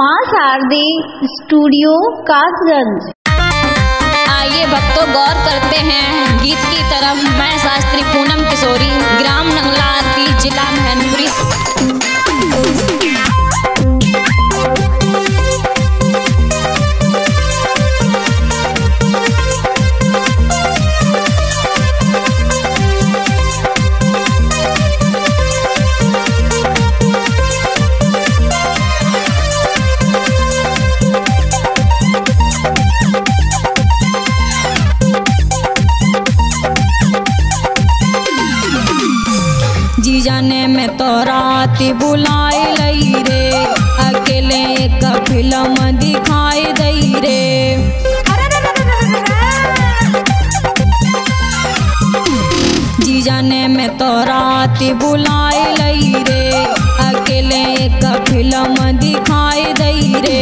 माँ शारदे स्टूडियो कासगंज आइए भक्तों गौर करते हैं गीत की तरफ़। मैं शास्त्री पूनम किशोरी, ग्राम नंगला जिला मैनपुरी। जाने में तो रात बुलाई लई रे। अकेले एक फ़िल्म दिखाई दई रे। जी जाने में तो रात बुलाई लई रे। अकेले एक फ़िल्म दिखाई दई रे।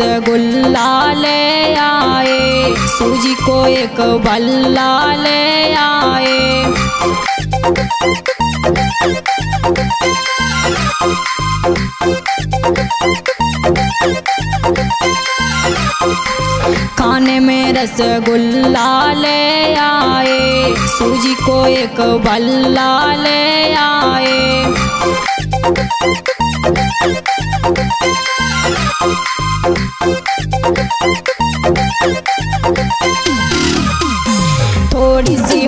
रसगुल्ला ले आए, सूजी को एक बल्ला ले आए। खाने में रसगुल्ला ले आए, सूजी को एक बल्ला ले आए। थोड़ी सी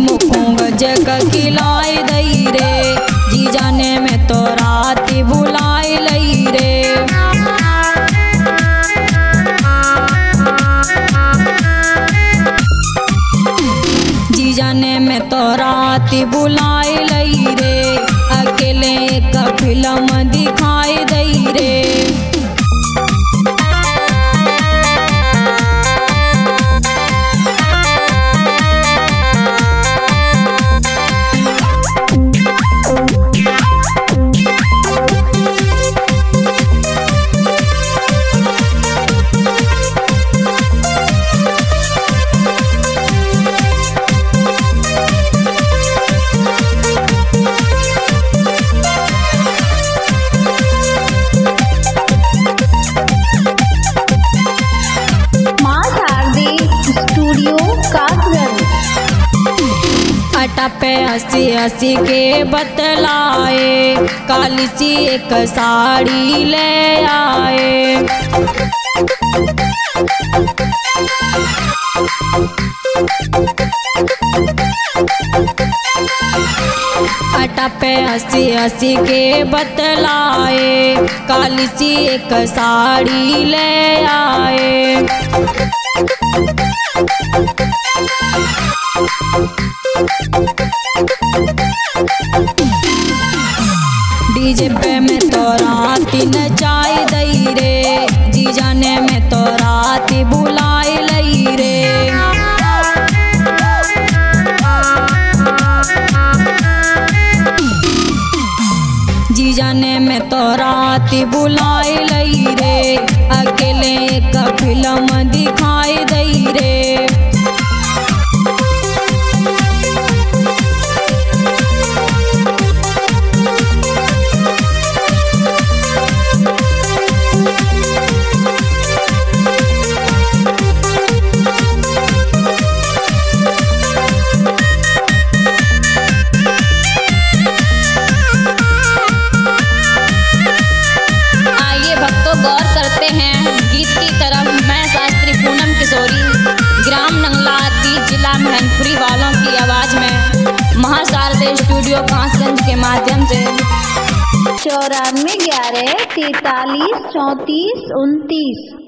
जगह खिलाई दई रे। जी जाने में तो रात बुलाई लई रे। जी जाने में तो रात बुलाई लई रे। अकेले एक फ़िल्म दिखाई अटा पे हँसी हँसी के बतलाए, काली सी एक साड़ी ले आए। अटा पे हँसी हँसी के बतलाए, काली सी एक साड़ी ले आए। पे में चाय दई रे। में तोरा ती बुलाई लई रे। में तोरा ती बुलाई स्टूडियो कांसगंज के माध्यम से। चौरानवे ग्यारह तैतालीस चौंतीस उनतीस।